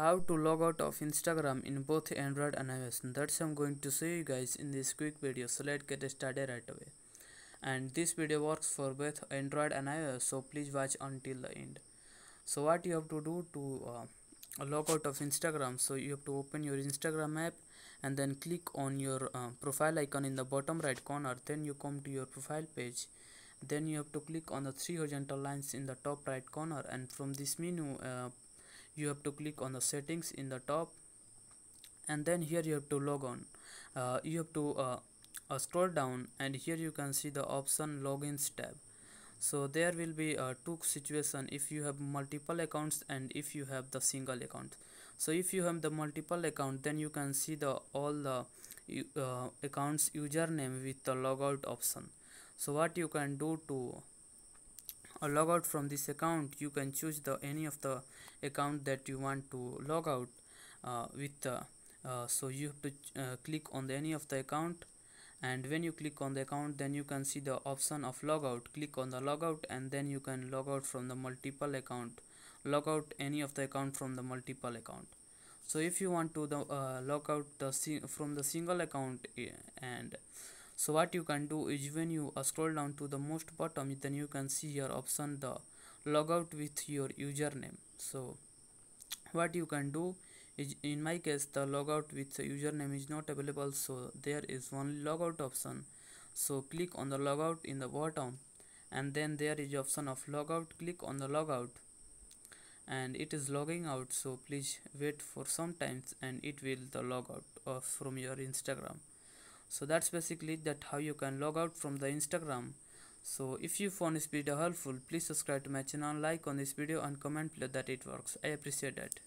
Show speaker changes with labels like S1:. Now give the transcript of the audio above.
S1: how to log out of instagram in both android and ios. That's i'm going to show you guys in this quick video. So let's get started right away. And this video works for both android and ios so please watch until the end. So what you have to do to uh, log out of instagram so you have to open your instagram app and then click on your uh, profile icon in the bottom right corner. Then you come to your profile page. Then you have to click on the three horizontal lines in the top right corner. And from this menu uh, you have to click on the settings in the top and then here you have to log on. Uh, you have to uh, uh, scroll down and here you can see the option logins tab. So there will be uh, two situation if you have multiple accounts and if you have the single account. So if you have the multiple account then you can see the all the uh, accounts username with the logout option. So what you can do to or log out from this account you can choose the any of the account that you want to log out uh, with uh, uh, so you have to uh, click on the any of the account and when you click on the account then you can see the option of logout click on the logout and then you can log out from the multiple account. Log out any of the account from the multiple account. So if you want to the uh, log out the from the single account eh, and so what you can do is when you uh, scroll down to the most bottom then you can see your option the logout with your username. So what you can do is in my case the logout with the username is not available so there is only logout option. So click on the logout in the bottom and then there is option of logout click on the logout and it is logging out. So please wait for some times and it will the logout of from your instagram so that's basically that how you can log out from the instagram. So if you found this video helpful please subscribe to my channel like on this video and comment below that it works. I appreciate that